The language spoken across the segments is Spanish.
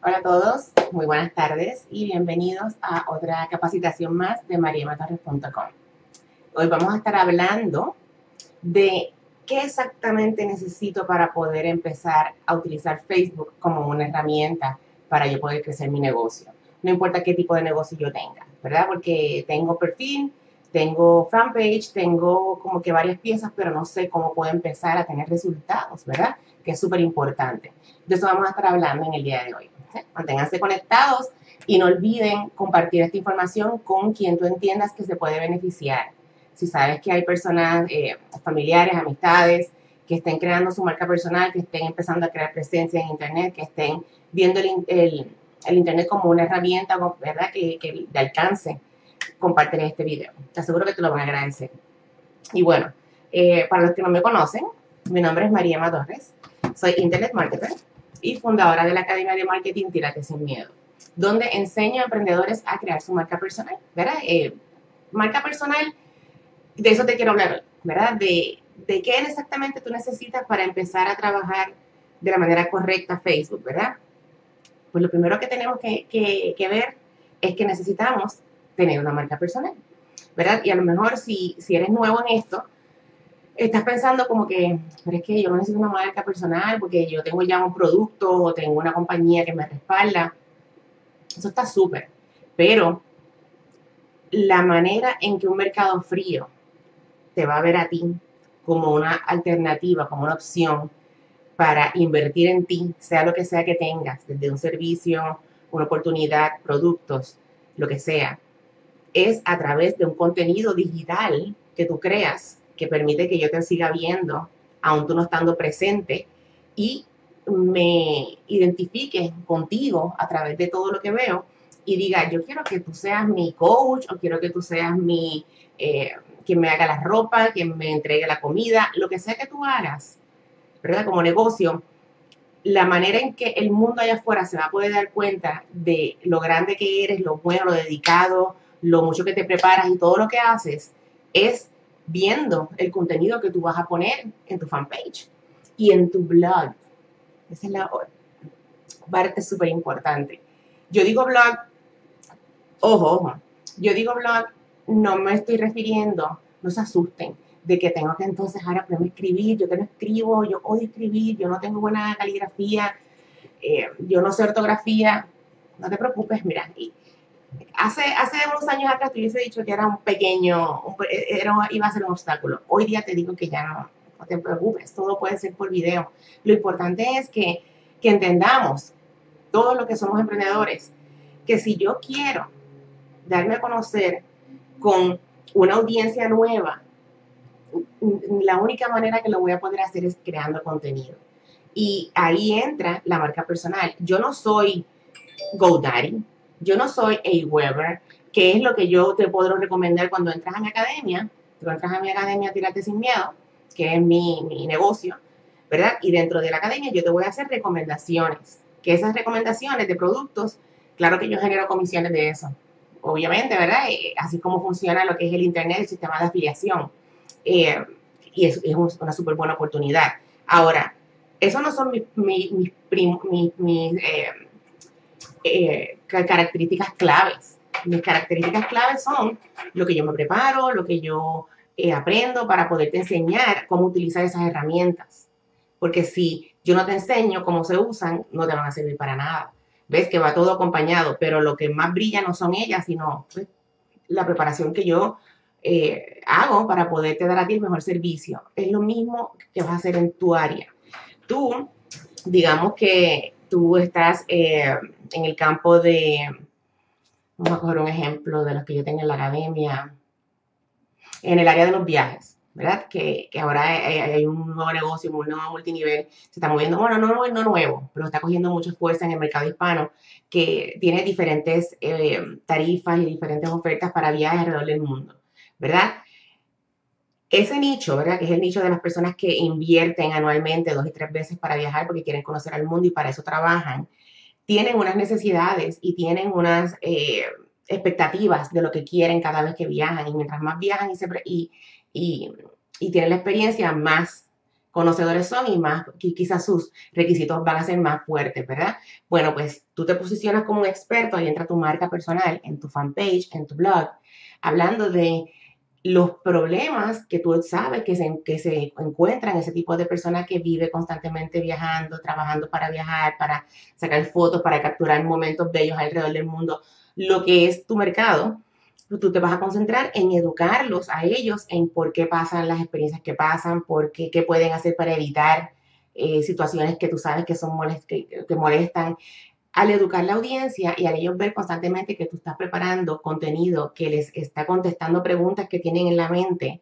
Hola a todos, muy buenas tardes y bienvenidos a otra capacitación más de mariematorres.com. Hoy vamos a estar hablando de qué exactamente necesito para poder empezar a utilizar Facebook como una herramienta para yo poder crecer mi negocio. No importa qué tipo de negocio yo tenga, ¿verdad? Porque tengo perfil, tengo fanpage, tengo como que varias piezas, pero no sé cómo puedo empezar a tener resultados, ¿verdad? Que es súper importante. De eso vamos a estar hablando en el día de hoy. Manténganse conectados y no olviden compartir esta información con quien tú entiendas que se puede beneficiar. Si sabes que hay personas, eh, familiares, amistades, que estén creando su marca personal, que estén empezando a crear presencia en Internet, que estén viendo el, Internet como una herramienta, ¿verdad? Que, que de alcance, compartir este video. Te aseguro que te lo van a agradecer. Y bueno, eh, para los que no me conocen, mi nombre es María Torres, soy Internet Marketer y fundadora de la Academia de Marketing Tírate Sin Miedo, donde enseño a emprendedores a crear su marca personal, ¿verdad? Eh, marca personal, de eso te quiero hablar ¿verdad? De, de qué exactamente tú necesitas para empezar a trabajar de la manera correcta Facebook, ¿verdad? Pues lo primero que tenemos que, que, ver es que necesitamos tener una marca personal, ¿verdad? Y a lo mejor si, si eres nuevo en esto, estás pensando como que, pero es que yo no necesito una marca personal porque yo tengo ya un producto o tengo una compañía que me respalda. Eso está súper. Pero la manera en que un mercado frío te va a ver a ti como una alternativa, como una opción para invertir en ti, sea lo que sea que tengas, desde un servicio, una oportunidad, productos, lo que sea, es a través de un contenido digital que tú creas que permite que yo te siga viendo, aun tú no estando presente, y me identifique contigo a través de todo lo que veo y diga, yo quiero que tú seas mi coach o quiero que tú seas mi, eh, quien me haga la ropa, quien me entregue la comida, lo que sea que tú hagas, ¿verdad? Como negocio, la manera en que el mundo allá afuera se va a poder dar cuenta de lo grande que eres, lo bueno, lo dedicado, lo mucho que te preparas y todo lo que haces, es viendo el contenido que tú vas a poner en tu fanpage y en tu blog. Esa es la parte súper importante. Yo digo blog, ojo, ojo, yo digo blog, no me estoy refiriendo, no se asusten, de que tengo que entonces ahora a escribir, yo que no escribo, yo odio escribir, yo no tengo buena caligrafía, eh, yo no sé ortografía, no te preocupes, mira, Hace, hace unos años atrás te hubiese dicho que era un pequeño, era, iba a ser un obstáculo. Hoy día te digo que ya no, no te preocupes, todo puede ser por video. Lo importante es que, que entendamos, todos los que somos emprendedores, que si yo quiero darme a conocer con una audiencia nueva, la única manera que lo voy a poder hacer es creando contenido. Y ahí entra la marca personal. Yo no soy GoDaddy, yo no soy a Weber, que es lo que yo te puedo recomendar cuando entras a mi academia. Tú entras a mi academia, tírate sin miedo, que es mi, mi negocio, ¿verdad? Y dentro de la academia yo te voy a hacer recomendaciones, que esas recomendaciones de productos, claro que yo genero comisiones de eso, obviamente, ¿verdad? Eh, así como funciona lo que es el Internet, el sistema de afiliación. Eh, y es, es una súper buena oportunidad. Ahora, eso no son mis, mis, mis, mis eh, eh, características claves. Mis características claves son lo que yo me preparo, lo que yo eh, aprendo para poderte enseñar cómo utilizar esas herramientas. Porque si yo no te enseño cómo se usan, no te van a servir para nada. Ves que va todo acompañado, pero lo que más brilla no son ellas, sino pues, la preparación que yo eh, hago para poderte dar a ti el mejor servicio. Es lo mismo que vas a hacer en tu área. Tú, digamos que tú estás eh, en el campo de, vamos a coger un ejemplo de los que yo tengo en la academia, en el área de los viajes, ¿verdad? Que, ahora hay, un nuevo negocio, un nuevo multinivel, se está moviendo, bueno, no, no, nuevo, pero está cogiendo mucha fuerza en el mercado hispano, que tiene diferentes eh, tarifas y diferentes ofertas para viajes alrededor del mundo, ¿verdad? Ese nicho, ¿verdad? Que es el nicho de las personas que invierten anualmente dos y tres veces para viajar porque quieren conocer al mundo y para eso trabajan, tienen unas necesidades y tienen unas eh, expectativas de lo que quieren cada vez que viajan. Y mientras más viajan y, y, y, tienen la experiencia, más conocedores son y más, quizás sus requisitos van a ser más fuertes, ¿verdad? Bueno, pues tú te posicionas como un experto, ahí entra tu marca personal, en tu fanpage, en tu blog, hablando de los problemas que tú sabes que se, que se encuentran ese tipo de persona que vive constantemente viajando, trabajando para viajar, para sacar fotos, para capturar momentos bellos alrededor del mundo, lo que es tu mercado, tú te vas a concentrar en educarlos a ellos en por qué pasan las experiencias que pasan, por qué, qué pueden hacer para evitar eh, situaciones que tú sabes que son molest que, que molestan, al educar la audiencia y al ellos ver constantemente que tú estás preparando contenido que les está contestando preguntas que tienen en la mente,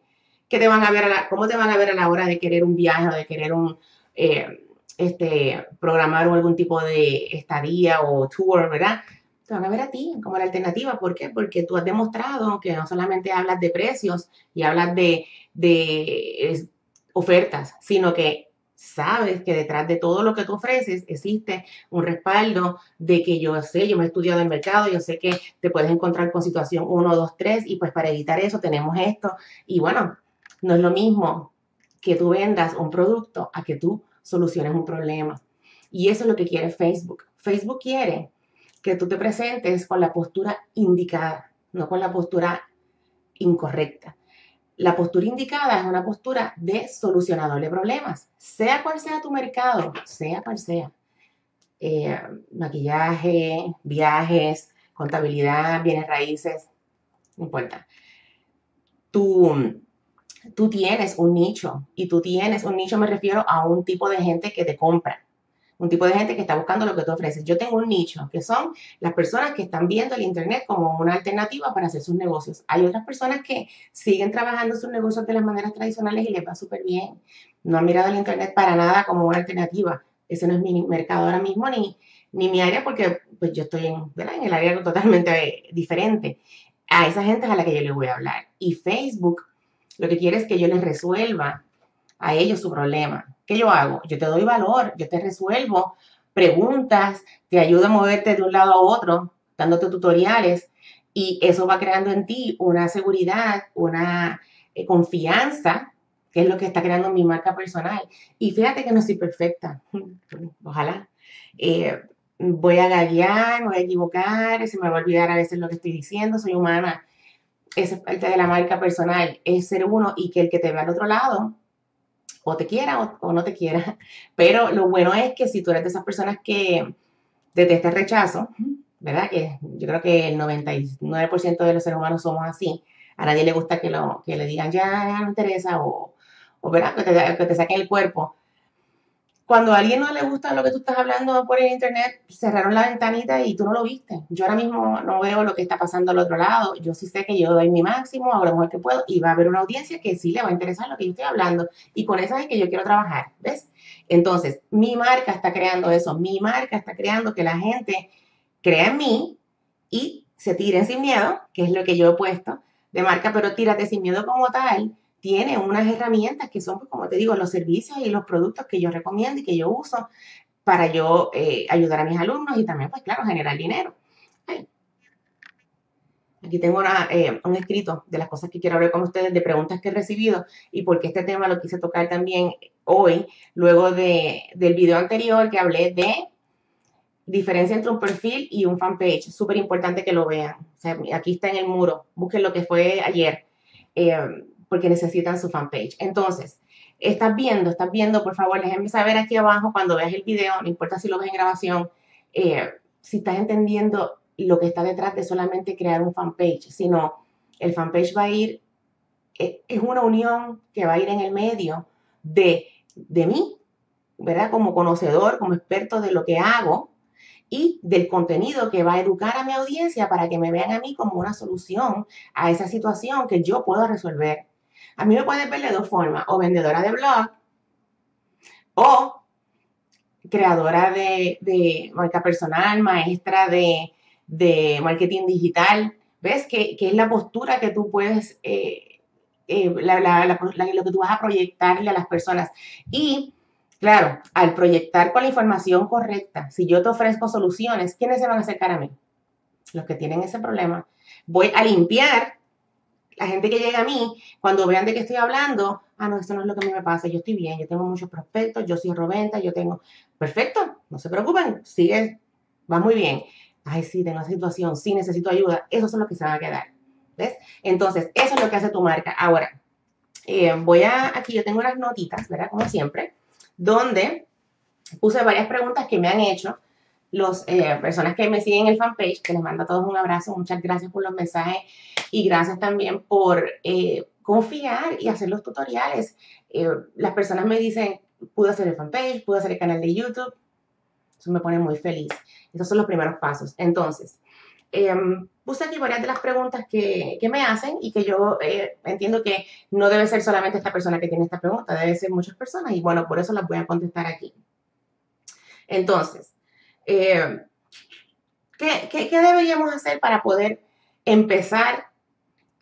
que te van a ver a ¿cómo te van a ver a la hora de querer un viaje o de querer un eh, este programar algún tipo de estadía o tour, ¿verdad? Te van a ver a ti como la alternativa. ¿Por qué? Porque tú has demostrado que no solamente hablas de precios y hablas de, de ofertas, sino que sabes que detrás de todo lo que tú ofreces existe un respaldo de que yo sé, yo me he estudiado el mercado, yo sé que te puedes encontrar con situación 1, 2, 3 y pues para evitar eso tenemos esto. Y bueno, no es lo mismo que tú vendas un producto a que tú soluciones un problema. Y eso es lo que quiere Facebook. Facebook quiere que tú te presentes con la postura indicada, no con la postura incorrecta. La postura indicada es una postura de solucionador de problemas, sea cual sea tu mercado, sea cual sea. Eh, maquillaje, viajes, contabilidad, bienes raíces, no importa. Tú, tú tienes un nicho y tú tienes un nicho, me refiero a un tipo de gente que te compra un tipo de gente que está buscando lo que tú ofreces. Yo tengo un nicho, que son las personas que están viendo el Internet como una alternativa para hacer sus negocios. Hay otras personas que siguen trabajando sus negocios de las maneras tradicionales y les va súper bien. No han mirado el Internet para nada como una alternativa. Ese no es mi mercado ahora mismo ni, ni mi área porque pues yo estoy en, en el área totalmente diferente. A esa gente es a la que yo le voy a hablar. Y Facebook lo que quiere es que yo les resuelva a ellos su problema. ¿Qué yo hago? Yo te doy valor, yo te resuelvo preguntas, te ayudo a moverte de un lado a otro, dándote tutoriales y eso va creando en ti una seguridad, una eh, confianza, que es lo que está creando mi marca personal. Y fíjate que no soy perfecta, ojalá. Eh, voy a gaguear, voy a equivocar, se me va a olvidar a veces lo que estoy diciendo, soy humana. Esa es parte de la marca personal, es ser uno y que el que te ve al otro lado o te quiera o, no te quiera. Pero lo bueno es que si tú eres de esas personas que detesta el rechazo, ¿verdad? Que yo creo que el 99% de los seres humanos somos así. A nadie le gusta que, lo, que le digan, ya, no interesa, o, o ¿verdad? Que te, que te saquen el cuerpo cuando a alguien no le gusta lo que tú estás hablando por el internet, cerraron la ventanita y tú no lo viste. Yo ahora mismo no veo lo que está pasando al otro lado. Yo sí sé que yo doy mi máximo, hago lo mejor que puedo y va a haber una audiencia que sí le va a interesar lo que yo estoy hablando. Y con eso es que yo quiero trabajar, ¿ves? Entonces, mi marca está creando eso. Mi marca está creando que la gente crea en mí y se tiren sin miedo, que es lo que yo he puesto de marca, pero tírate sin miedo como tal tiene unas herramientas que son, pues, como te digo, los servicios y los productos que yo recomiendo y que yo uso para yo eh, ayudar a mis alumnos y también, pues claro, generar dinero. Aquí tengo eh, un escrito de las cosas que quiero hablar con ustedes, de preguntas que he recibido y porque este tema lo quise tocar también hoy, luego de, del video anterior que hablé de diferencia entre un perfil y un fanpage. Súper importante que lo vean. aquí está en el muro. Busquen lo que fue ayer. Eh, porque necesitan su fanpage. Entonces, estás viendo, estás viendo, por favor, déjenme saber aquí abajo cuando veas el video, no importa si lo ves en grabación, eh, si estás entendiendo lo que está detrás de solamente crear un fanpage, sino el fanpage va a ir, eh, es una unión que va a ir en el medio de, de mí, ¿verdad? Como conocedor, como experto de lo que hago, y del contenido que va a educar a mi audiencia para que me vean a mí como una solución a esa situación que yo puedo resolver. A mí me pueden ver de dos formas, o vendedora de blog o creadora de, marca personal, maestra de, marketing digital. ¿Ves? Que, es la postura que tú puedes, eh, eh, lo que tú vas a proyectarle a las personas. Y, claro, al proyectar con la información correcta, si yo te ofrezco soluciones, ¿quiénes se van a acercar a mí? Los que tienen ese problema. Voy a limpiar la gente que llega a mí, cuando vean de qué estoy hablando, ah, no, eso no es lo que a mí me pasa, yo estoy bien, yo tengo muchos prospectos, yo soy roventa, yo tengo, perfecto, no se preocupen, sigue, va muy bien. Ay, sí, tengo una situación, sí, necesito ayuda, eso es lo que se va a quedar. ¿Ves? Entonces, eso es lo que hace tu marca. Ahora, eh, voy a, aquí yo tengo unas notitas, ¿verdad? Como siempre, donde puse varias preguntas que me han hecho las eh, personas que me siguen en el fanpage, que les mando a todos un abrazo, muchas gracias por los mensajes y gracias también por eh, confiar y hacer los tutoriales. las personas me dicen, pude hacer el fanpage, pude hacer el canal de YouTube, eso me pone muy feliz. Esos son los primeros pasos. Entonces, Em, puse aquí varias de las preguntas que, me hacen y que yo eh, entiendo que no debe ser solamente esta persona que tiene esta pregunta, debe ser muchas personas y bueno, por eso las voy a contestar aquí. Entonces, em, ¿qué, deberíamos hacer para poder empezar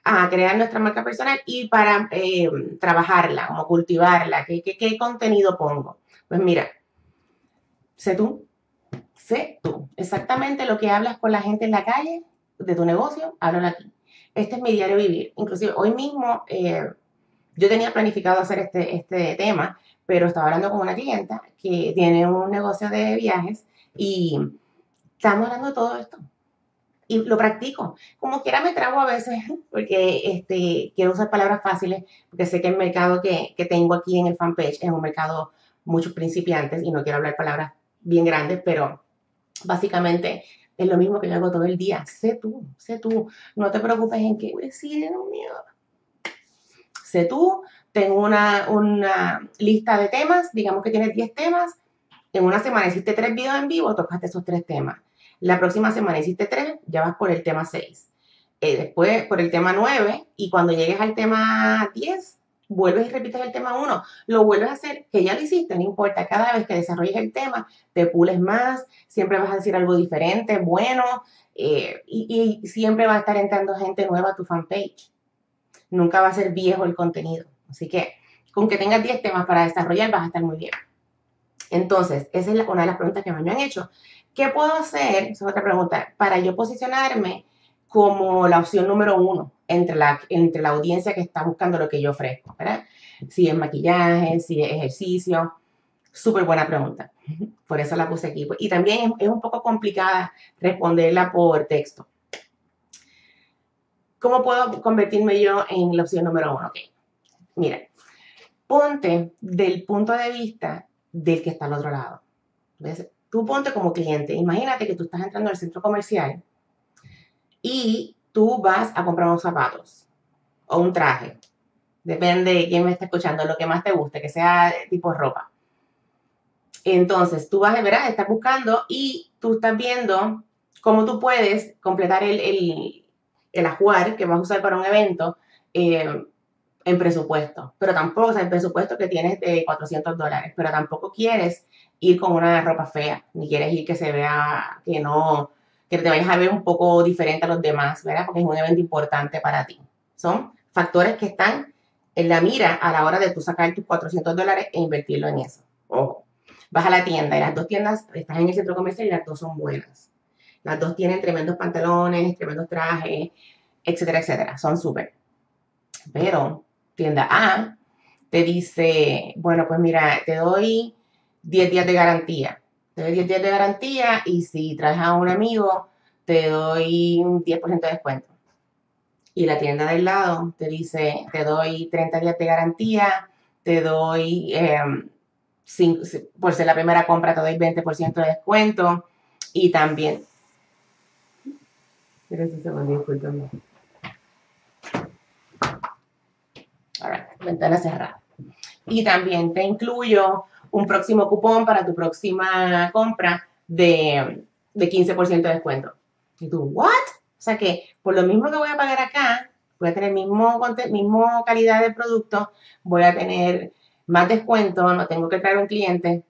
a crear nuestra marca personal y para em, trabajarla, como cultivarla? ¿Qué, qué contenido pongo? Pues mira, sé tú, sé tú. Exactamente lo que hablas con la gente en la calle de tu negocio, háblalo aquí. Este es mi diario vivir. Inclusive hoy mismo eh, yo tenía planificado hacer este, este tema, pero estaba hablando con una clienta que tiene un negocio de viajes y estamos hablando de todo esto. Y lo practico. Como quiera me trago a veces porque este, quiero usar palabras fáciles, porque sé que el mercado que, que tengo aquí en el fanpage es un mercado muchos principiantes y no quiero hablar palabras bien grandes, pero Básicamente es lo mismo que yo hago todo el día. Sé tú, sé tú. No te preocupes en qué decir, mío. Sé tú. Tengo una, una lista de temas. Digamos que tienes 10 temas. En una semana hiciste tres videos en vivo, tocaste esos tres temas. La próxima semana hiciste tres, ya vas por el tema 6. Eh, después por el tema 9 y cuando llegues al tema 10, vuelves y repites el tema uno, lo vuelves a hacer, que ya lo hiciste, no importa, cada vez que desarrolles el tema, te pules más, siempre vas a decir algo diferente, bueno, eh, y, siempre va a estar entrando gente nueva a tu fanpage. Nunca va a ser viejo el contenido. Así que con que tengas 10 temas para desarrollar vas a estar muy bien. Entonces, esa es una de las preguntas que me han hecho. ¿Qué puedo hacer? Esa es otra pregunta. Para yo posicionarme como la opción número uno entre la, entre la audiencia que está buscando lo que yo ofrezco, ¿verdad? Si es maquillaje, si es ejercicio. Súper buena pregunta. Por eso la puse aquí. Y también es, un poco complicada responderla por texto. ¿Cómo puedo convertirme yo en la opción número uno? Ok. Mira, ponte del punto de vista del que está al otro lado. ¿Ves? Tú ponte como cliente. Imagínate que tú estás entrando al centro comercial y tú vas a comprar unos zapatos o un traje. Depende de quién me está escuchando, lo que más te guste, que sea tipo ropa. Entonces, tú vas, a ver, estás buscando y tú estás viendo cómo tú puedes completar el, el, el ajuar que vas a usar para un evento eh, en presupuesto. Pero tampoco, o sea, el presupuesto que tienes de 400 dólares, pero tampoco quieres ir con una ropa fea, ni quieres ir que se vea que no, que te vayas a ver un poco diferente a los demás, ¿verdad? Porque es un evento importante para ti. Son factores que están en la mira a la hora de tú sacar tus 400 dólares e invertirlo en eso. Ojo, vas a la tienda y las dos tiendas, estás en el centro comercial y las dos son buenas. Las dos tienen tremendos pantalones, tremendos trajes, etcétera, etcétera. Son súper. Pero tienda A te dice, bueno, pues mira, te doy 10 días de garantía te doy 10 días de garantía y si traes a un amigo, te doy un 10% de descuento. Y la tienda del lado te dice, te doy 30 días de garantía, te doy, em, por ser la primera compra, te doy 20% de descuento. Y también, Ahora, ventana cerrada. Y también te incluyo un próximo cupón para tu próxima compra de, de 15% de descuento. Y tú, ¿what? O sea que por lo mismo que voy a pagar acá, voy a tener mismo, mismo calidad de producto, voy a tener más descuento, no tengo que traer un cliente.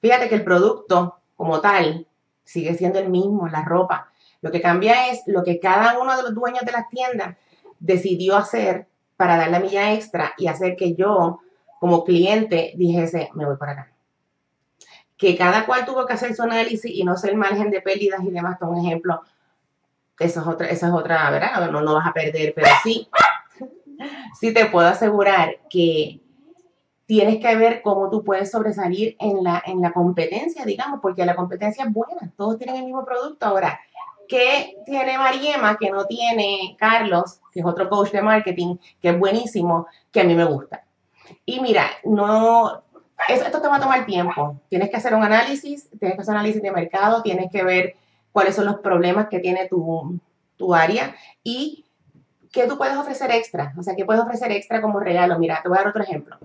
Fíjate que el producto como tal sigue siendo el mismo, la ropa. Lo que cambia es lo que cada uno de los dueños de las tiendas decidió hacer para dar la milla extra y hacer que yo como cliente dijese, me voy para acá. Que cada cual tuvo que hacer su análisis y no ser margen de pérdidas y demás. Por ejemplo, Eso es otra, esa es otra, ¿verdad? No, no vas a perder, pero sí, sí te puedo asegurar que tienes que ver cómo tú puedes sobresalir en la, en la competencia, digamos, porque la competencia es buena, todos tienen el mismo producto. Ahora, ¿qué tiene Mariema que no tiene Carlos, que es otro coach de marketing, que es buenísimo, que a mí me gusta? Y mira, no, esto te va a tomar tiempo. Tienes que hacer un análisis, tienes que hacer un análisis de mercado, tienes que ver cuáles son los problemas que tiene tu, tu área y qué tú puedes ofrecer extra. O sea, qué puedes ofrecer extra como regalo. Mira, te voy a dar otro ejemplo.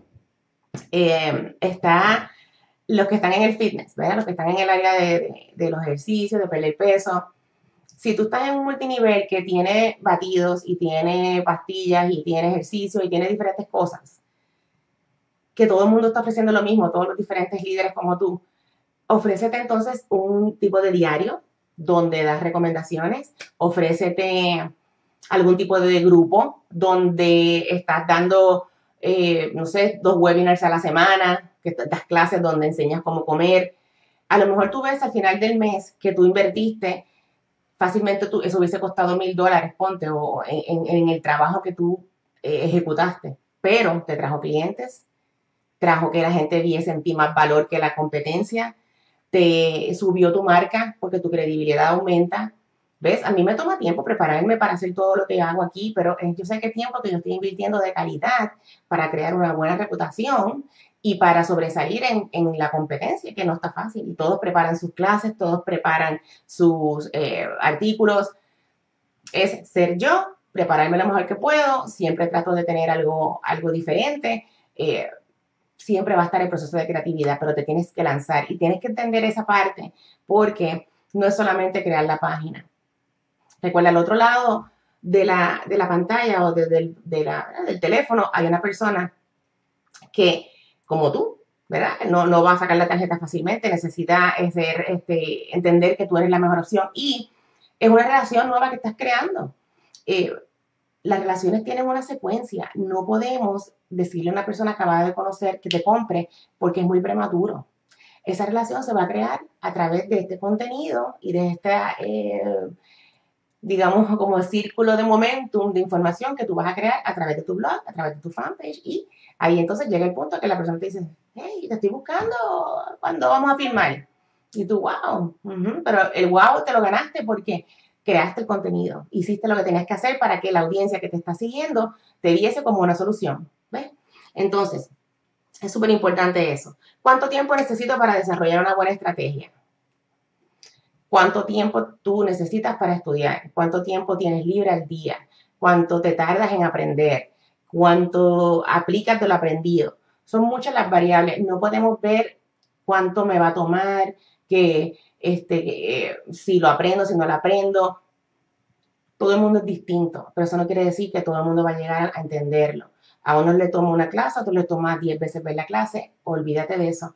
Eh, está los que están en el fitness, ¿verdad? Los que están en el área de, los ejercicios, de perder peso. Si tú estás en un multinivel que tiene batidos y tiene pastillas y tiene ejercicio y tiene diferentes cosas, que todo el mundo está ofreciendo lo mismo, todos los diferentes líderes como tú, ofrécete entonces un tipo de diario donde das recomendaciones, ofrécete algún tipo de grupo donde estás dando eh, no sé, dos webinars a la semana, que das clases donde enseñas cómo comer. A lo mejor tú ves al final del mes que tú invertiste, fácilmente tú, eso hubiese costado mil dólares, ponte, o en, el trabajo que tú eh, ejecutaste, pero te trajo clientes, trajo que la gente viese en ti más valor que la competencia, te subió tu marca porque tu credibilidad aumenta, ¿Ves? A mí me toma tiempo prepararme para hacer todo lo que hago aquí, pero yo sé que tiempo que yo estoy invirtiendo de calidad para crear una buena reputación y para sobresalir en, la competencia, que no está fácil. Y todos preparan sus clases, todos preparan sus eh, artículos. Es ser yo, prepararme lo mejor que puedo, siempre trato de tener algo, algo diferente. Eh, siempre va a estar el proceso de creatividad, pero te tienes que lanzar y tienes que entender esa parte porque no es solamente crear la página Recuerda, al otro lado de la, pantalla o del teléfono hay una persona que, como tú, ¿verdad? No, no va a sacar la tarjeta fácilmente, necesita este, entender que tú eres la mejor opción y es una relación nueva que estás creando. Eh, las relaciones tienen una secuencia. No podemos decirle a una persona acabada de conocer que te compre porque es muy prematuro. Esa relación se va a crear a través de este contenido y de esta eh, digamos, como círculo de momentum de información que tú vas a crear a través de tu blog, a través de tu fanpage y ahí entonces llega el punto que la persona te dice, hey, te estoy buscando, ¿cuándo vamos a filmar? Y tú, wow, pero el wow te lo ganaste porque creaste el contenido, hiciste lo que tenías que hacer para que la audiencia que te está siguiendo te viese como una solución, ¿ves? Entonces, es súper importante eso. ¿Cuánto tiempo necesito para desarrollar una buena estrategia? Cuánto tiempo tú necesitas para estudiar, cuánto tiempo tienes libre al día, cuánto te tardas en aprender, cuánto aplicas de lo aprendido. Son muchas las variables. No podemos ver cuánto me va a tomar, que este, si lo aprendo, si no lo aprendo. Todo el mundo es distinto, pero eso no quiere decir que todo el mundo va a llegar a entenderlo. A uno le toma una clase, a otro le toma 10 veces ver la clase, olvídate de eso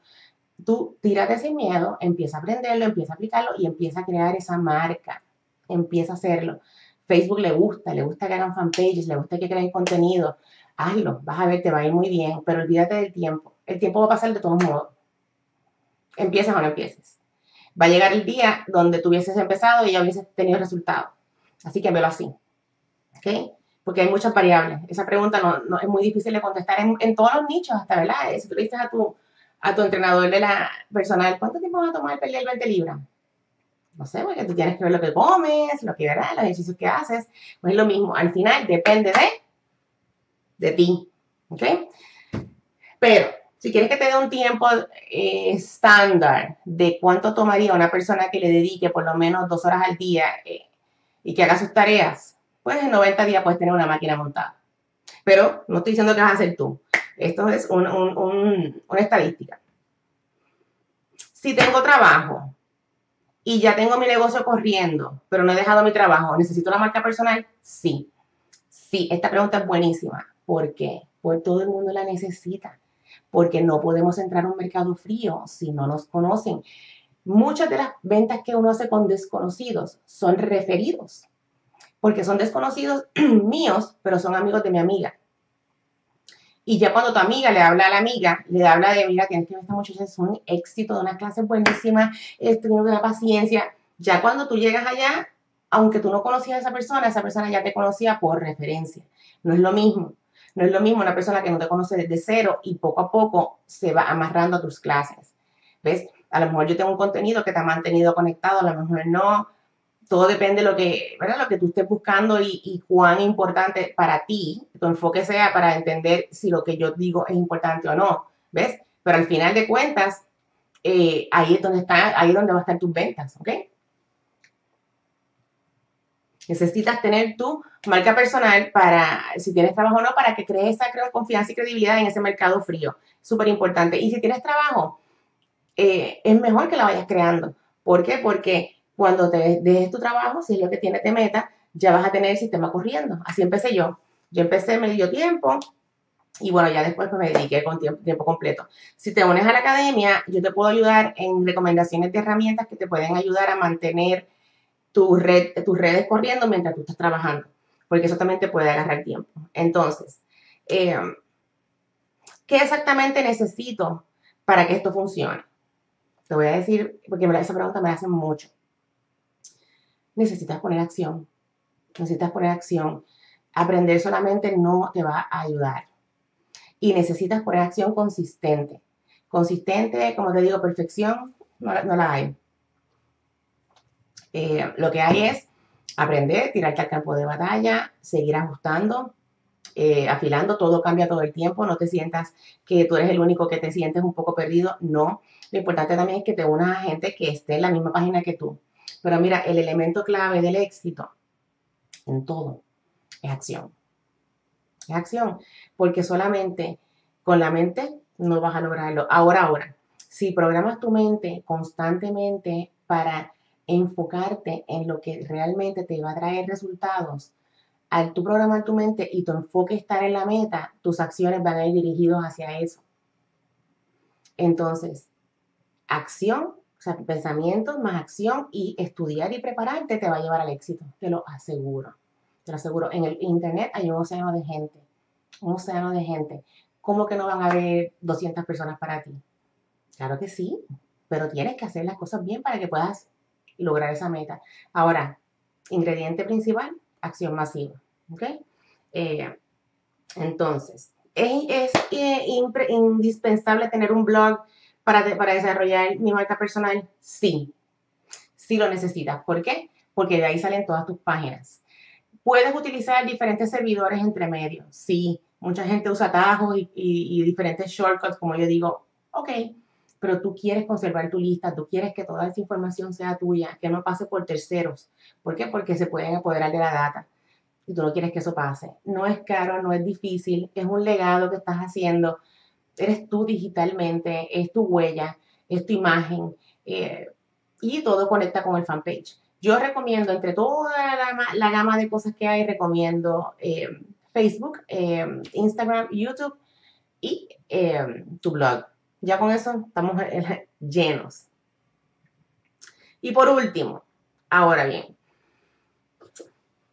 tú tírate ese miedo, empieza a aprenderlo, empieza a aplicarlo y empieza a crear esa marca. Empieza a hacerlo. Facebook le gusta, le gusta que hagan fanpages, le gusta que creen contenido. Hazlo, vas a ver, te va a ir muy bien, pero olvídate del tiempo. El tiempo va a pasar de todos modos. Empiezas o no empieces. Va a llegar el día donde tú hubieses empezado y ya hubieses tenido resultados. Así que velo así. ¿Ok? Porque hay muchas variables. Esa pregunta no, es muy difícil de contestar en, en todos los nichos, hasta, ¿verdad? Si tú le dices a tu, a tu entrenador de la personal, ¿cuánto tiempo va a tomar perder 20 libras? No sé, porque tú tienes que ver lo que comes, lo que verás, los ejercicios que haces. Pues es lo mismo. Al final depende de, de ti. ¿Ok? Pero si quieres que te dé un tiempo eh, estándar de cuánto tomaría una persona que le dedique por lo menos dos horas al día eh, y que haga sus tareas, pues en 90 días puedes tener una máquina montada. Pero no estoy diciendo que vas a hacer tú. Esto es una estadística. Si tengo trabajo y ya tengo mi negocio corriendo, pero no he dejado mi trabajo, ¿necesito la marca personal? Sí. Sí, esta pregunta es buenísima. ¿Por qué? Porque todo el mundo la necesita. Porque no podemos entrar a un mercado frío si no nos conocen. Muchas de las ventas que uno hace con desconocidos son referidos. Porque son desconocidos míos, pero son amigos de mi amiga. Y ya cuando tu amiga le habla a la amiga, le habla de, mira, tienes que ver esta muchacha, es un éxito de una clase buenísima, es teniendo una paciencia. Ya cuando tú llegas allá, aunque tú no conocías a esa persona, esa persona ya te conocía por referencia. No es lo mismo. No es lo mismo una persona que no te conoce desde cero y poco a poco se va amarrando a tus clases. ¿Ves? A lo mejor yo tengo un contenido que te ha mantenido conectado, a lo mejor no. Todo depende de lo que, ¿verdad? Lo que tú estés buscando y, cuán importante para ti, tu enfoque sea para entender si lo que yo digo es importante o no. ¿Ves? Pero al final de cuentas, eh, ahí es donde está, ahí es donde va a estar tus ventas, ¿ok? Necesitas tener tu marca personal para, si tienes trabajo o no, para que crees esa confianza y credibilidad en ese mercado frío. Súper importante. Y si tienes trabajo, eh, es mejor que la vayas creando. ¿Por qué? Porque cuando te dejes tu trabajo, si es lo que tienes de meta, ya vas a tener el sistema corriendo. Así empecé yo. Yo empecé medio tiempo y bueno, ya después pues, me dediqué con tiempo, tiempo, completo. Si te unes a la academia, yo te puedo ayudar en recomendaciones de herramientas que te pueden ayudar a mantener tu red, tus redes corriendo mientras tú estás trabajando, porque eso también te puede agarrar tiempo. Entonces, eh, ¿qué exactamente necesito para que esto funcione? Te voy a decir, porque esa pregunta me la hacen mucho. Necesitas poner acción. Necesitas poner acción. Aprender solamente no te va a ayudar. Y necesitas poner acción consistente. Consistente, como te digo, perfección, no la hay. Eh, lo que hay es aprender, tirarte al campo de batalla, seguir ajustando, eh, afilando, todo cambia todo el tiempo, no te sientas que tú eres el único que te sientes un poco perdido, no. Lo importante también es que te unas a gente que esté en la misma página que tú. Pero mira, el elemento clave del éxito en todo es acción. Es acción, porque solamente con la mente no vas a lograrlo. Ahora, ahora, si programas tu mente constantemente para enfocarte en lo que realmente te va a traer resultados, al tú programar tu mente y tu enfoque estar en la meta, tus acciones van a ir dirigidos hacia eso. Entonces, acción, pensamientos más acción y estudiar y prepararte te va a llevar al éxito, te lo aseguro. Te lo aseguro. En el internet hay un océano de gente, un océano de gente. ¿Cómo que no van a haber 200 personas para ti? Claro que sí, pero tienes que hacer las cosas bien para que puedas lograr esa meta. Ahora, ingrediente principal, acción masiva. ¿Ok? Eh, entonces, ¿es, eh, indispensable tener un blog para, para desarrollar mi marca personal? Sí, sí lo necesitas. ¿Por qué? Porque de ahí salen todas tus páginas. Puedes utilizar diferentes servidores entre medios. Sí, mucha gente usa atajos y, y diferentes shortcuts, como yo digo, ok, pero tú quieres conservar tu lista, tú quieres que toda esa información sea tuya, que no pase por terceros. ¿Por qué? Porque se pueden apoderar de la data y tú no quieres que eso pase. No es caro, no es difícil, es un legado que estás haciendo. Eres tú digitalmente, es tu huella, es tu imagen eh, y todo conecta con el fanpage. Yo recomiendo, entre toda la, gama de cosas que hay, recomiendo eh, Facebook, eh, Instagram, YouTube y tu blog ya con eso estamos llenos. Y por último, ahora bien,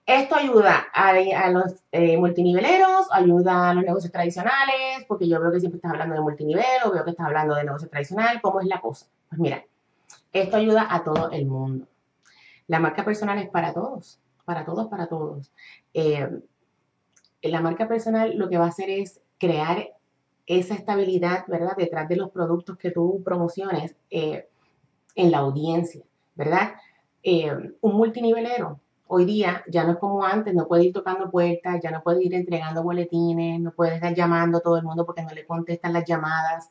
esto ayuda a, los eh, multiniveleros, ayuda a los negocios tradicionales, porque yo veo que siempre estás hablando de multinivel o veo que estás hablando de negocio tradicional. ¿Cómo es la cosa? Pues mira, esto ayuda a todo el mundo. La marca personal es para todos, para todos, para todos. Eh, la marca personal lo que va a hacer es crear esa estabilidad, ¿verdad? Detrás de los productos que tú promociones eh, en la audiencia, ¿verdad? Un multinivelero hoy día ya no es como antes, no puede ir tocando puertas, ya no puede ir entregando boletines, no puede estar llamando a todo el mundo porque no le contestan las llamadas.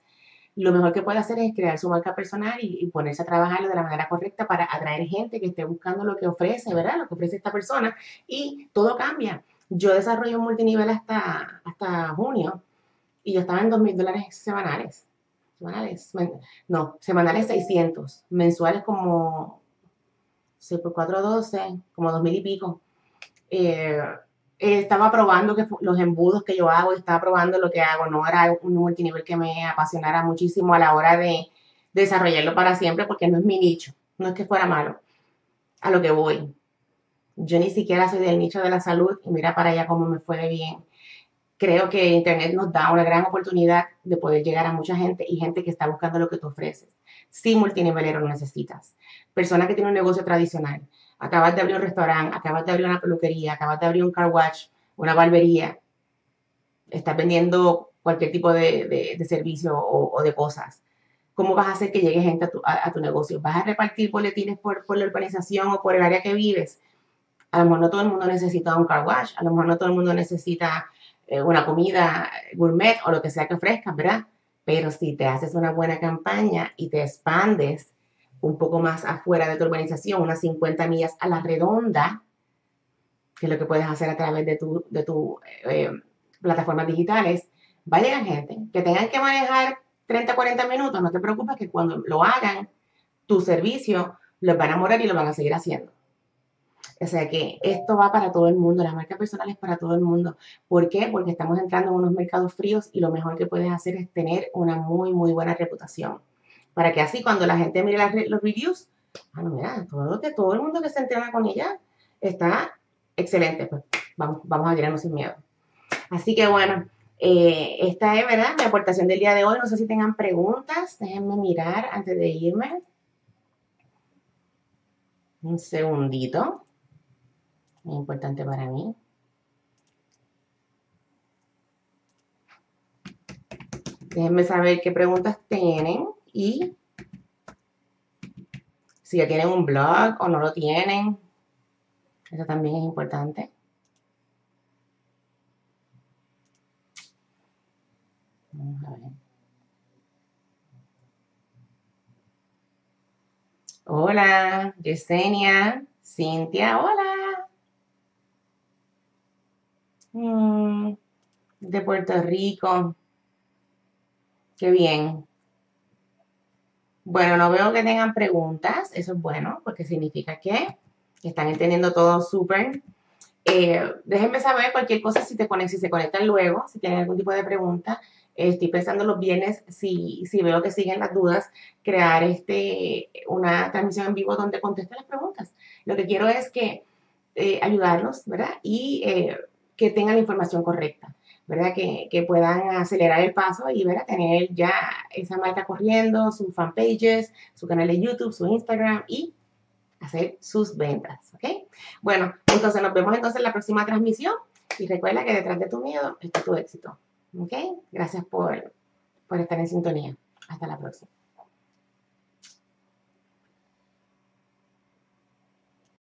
Lo mejor que puede hacer es crear su marca personal y, ponerse a trabajarlo de la manera correcta para atraer gente que esté buscando lo que ofrece, ¿verdad? Lo que ofrece esta persona y todo cambia. Yo desarrollo un multinivel hasta, hasta junio y yo estaba en dos mil dólares semanales. Semanales, no, semanales 600, mensuales como 6 por 4, 12, como dos mil y pico. Eh, estaba probando que los embudos que yo hago estaba probando lo que hago. No era un multinivel que me apasionara muchísimo a la hora de desarrollarlo para siempre porque no es mi nicho. No es que fuera malo. A lo que voy. Yo ni siquiera soy del nicho de la salud y mira para allá cómo me fue de bien creo que Internet nos da una gran oportunidad de poder llegar a mucha gente y gente que está buscando lo que tú ofreces. Sí, multinivelero lo necesitas. Persona que tiene un negocio tradicional. acabas de abrir un restaurante, acabas de abrir una peluquería, acabas de abrir un car wash, una barbería, estás vendiendo cualquier tipo de, servicio o, de cosas. ¿Cómo vas a hacer que llegue gente a tu, negocio? ¿Vas a repartir boletines por, por la urbanización o por el área que vives? A lo mejor no todo el mundo necesita un car wash, a lo mejor no todo el mundo necesita eh, una comida gourmet o lo que sea que ofrezcas, ¿verdad? Pero si te haces una buena campaña y te expandes un poco más afuera de tu urbanización, unas 50 millas a la redonda, que es lo que puedes hacer a través de tu, de tu eh, plataformas digitales, va a llegar gente que tengan que manejar 30, 40 minutos, no te preocupes que cuando lo hagan, tu servicio los van a morar y lo van a seguir haciendo. O sea que esto va para todo el mundo, las marcas personales para todo el mundo. ¿Por qué? Porque estamos entrando en unos mercados fríos y lo mejor que puedes hacer es tener una muy, muy buena reputación. Para que así cuando la gente mire los reviews, ah, no, mira, todo, que todo el mundo que se entrena con ella está excelente. Pues vamos, vamos a llenarnos sin miedo. Así que bueno, eh, esta es, ¿verdad? Mi aportación del día de hoy. No sé si tengan preguntas. Déjenme mirar antes de irme. Un segundito muy importante para mí. Déjenme saber qué preguntas tienen y si ya tienen un blog o no lo tienen. Eso también es importante. Vamos a ver. Hola, Yesenia, Cintia, hola. Mm, de Puerto Rico. Qué bien. Bueno, no veo que tengan preguntas. Eso es bueno, porque significa que están entendiendo todo súper. Eh, déjenme saber cualquier cosa si, te si se conectan luego, si tienen algún tipo de pregunta. estoy pensando los viernes, si, si veo que siguen las dudas, crear este, una transmisión en vivo donde conteste las preguntas. Lo que quiero es que eh, ayudarlos, ¿verdad? Y eh, que tengan la información correcta, ¿verdad? Que, puedan acelerar el paso y ¿verdad? tener ya esa marca corriendo, sus fanpages, su canal de YouTube, su Instagram y hacer sus ventas, ¿ok? Bueno, entonces nos vemos entonces en la próxima transmisión y recuerda que detrás de tu miedo está tu éxito, ¿ok? Gracias por, por estar en sintonía. Hasta la próxima.